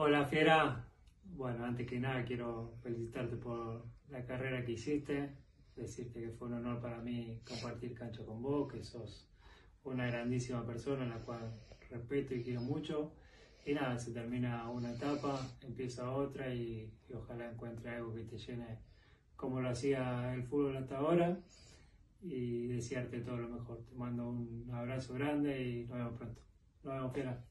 Hola Fiera, bueno, antes que nada quiero felicitarte por la carrera que hiciste, decirte que fue un honor para mí compartir cancha con vos, que sos una grandísima persona en la cual respeto y quiero mucho. Y nada, se termina una etapa, empieza otra y, y ojalá encuentre algo que te llene como lo hacía el fútbol hasta ahora y desearte todo lo mejor. Te mando un abrazo grande y nos vemos pronto. Nos vemos, Fiera.